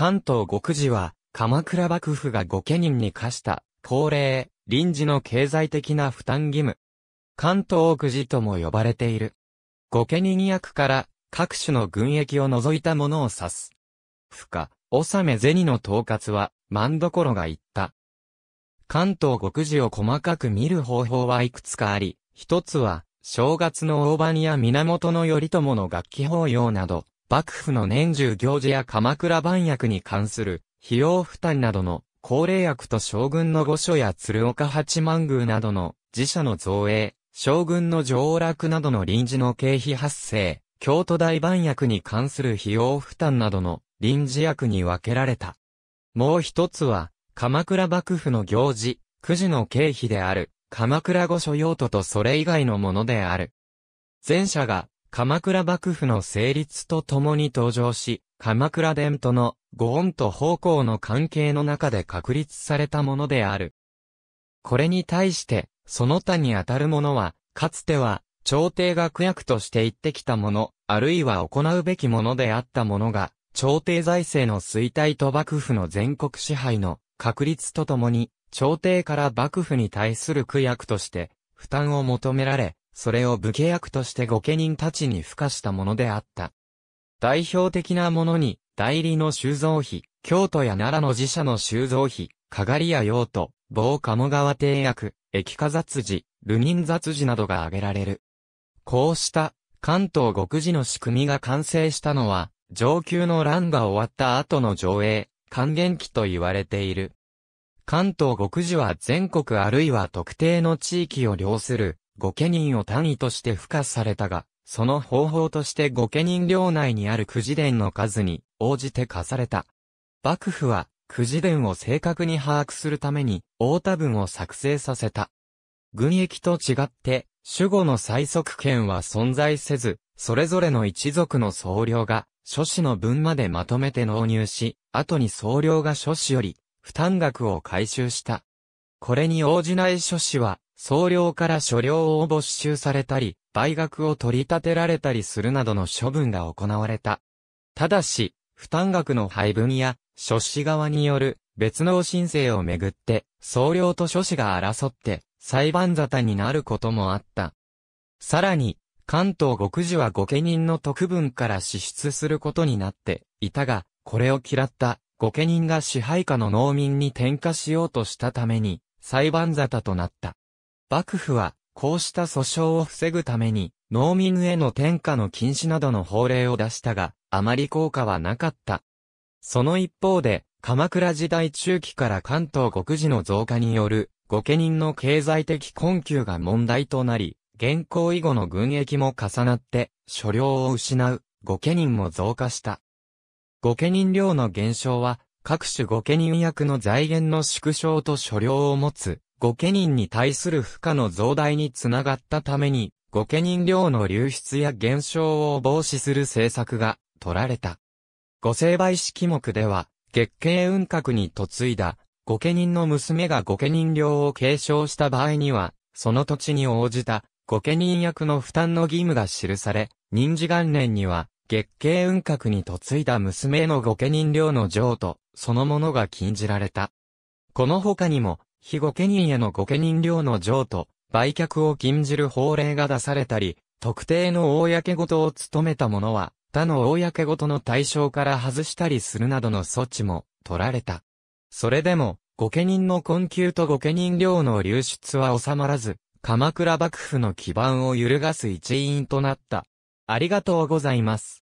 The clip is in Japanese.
関東極寺は、鎌倉幕府が御家人に課した法令、臨時の経済的な負担義務。関東奥寺とも呼ばれている。御家人役から各種の軍役を除いたものを指す。不可、納め銭の統括は、万所が言った。関東極寺を細かく見る方法はいくつかあり、一つは、正月の大場や源頼朝の楽器法要など、幕府の年中行事や鎌倉番役に関する費用負担などの高齢役と将軍の御所や鶴岡八幡宮などの自社の造営、将軍の上落などの臨時の経費発生、京都大番役に関する費用負担などの臨時役に分けられた。もう一つは、鎌倉幕府の行事、くじの経費である、鎌倉御所用途とそれ以外のものである。前者が、鎌倉幕府の成立とともに登場し、鎌倉殿との御恩と方向の関係の中で確立されたものである。これに対して、その他にあたるものは、かつては、朝廷が区役として言ってきたもの、あるいは行うべきものであったものが、朝廷財政の衰退と幕府の全国支配の確立とともに、朝廷から幕府に対する区役として、負担を求められ、それを武家役として御家人たちに付加したものであった。代表的なものに、代理の収蔵費、京都や奈良の自社の収蔵費、かがりや用途、某鴨川邸役、駅家雑事、流人雑事などが挙げられる。こうした関東極寺の仕組みが完成したのは、上級の乱が終わった後の上映、還元期と言われている。関東極寺は全国あるいは特定の地域を領する、御家人を単位として付加されたが、その方法として御家人領内にあるくじ殿の数に応じて課された。幕府は、くじ殿を正確に把握するために、大田文を作成させた。軍役と違って、守護の最速権は存在せず、それぞれの一族の総領が、諸子の分までまとめて納入し、後に総領が諸子より、負担額を回収した。これに応じない諸子は、総領から所領を没収されたり、倍額を取り立てられたりするなどの処分が行われた。ただし、負担額の配分や、諸子側による別の申請をめぐって、総領と諸子が争って裁判沙汰になることもあった。さらに、関東極寺は御家人の特分から支出することになっていたが、これを嫌った御家人が支配下の農民に転嫁しようとしたために、裁判沙汰となった。幕府は、こうした訴訟を防ぐために、農民への転嫁の禁止などの法令を出したが、あまり効果はなかった。その一方で、鎌倉時代中期から関東極寺の増加による、御家人の経済的困窮が問題となり、現行以後の軍役も重なって、所領を失う、御家人も増加した。御家人量の減少は、各種御家人役の財源の縮小と所領を持つ、御家人に対する負荷の増大につながったために、御家人量の流出や減少を防止する政策が取られた。御成敗式目では、月経運閣に嫁いだ、御家人の娘が御家人量を継承した場合には、その土地に応じた、御家人役の負担の義務が記され、任事元年には、月経運閣に嫁いだ娘への御家人量の譲渡、そのものが禁じられた。この他にも、非御家人への御家人料の譲渡、売却を禁じる法令が出されたり、特定の公事を務めた者は、他の公事の対象から外したりするなどの措置も取られた。それでも、御家人の困窮と御家人料の流出は収まらず、鎌倉幕府の基盤を揺るがす一因となった。ありがとうございます。